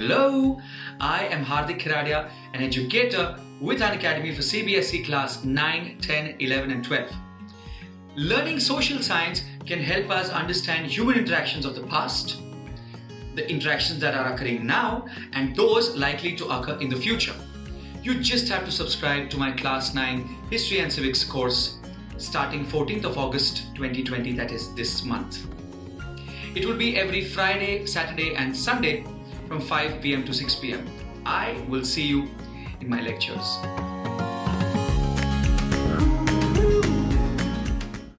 Hello, I am Hardik Kheradia, an educator with Unacademy for CBSE class 9, 10, 11 and 12. Learning social science can help us understand human interactions of the past, the interactions that are occurring now and those likely to occur in the future. You just have to subscribe to my class 9 History and Civics course starting 14th of August 2020 that is this month. It will be every Friday, Saturday and Sunday from 5 pm to 6 pm. I will see you in my lectures.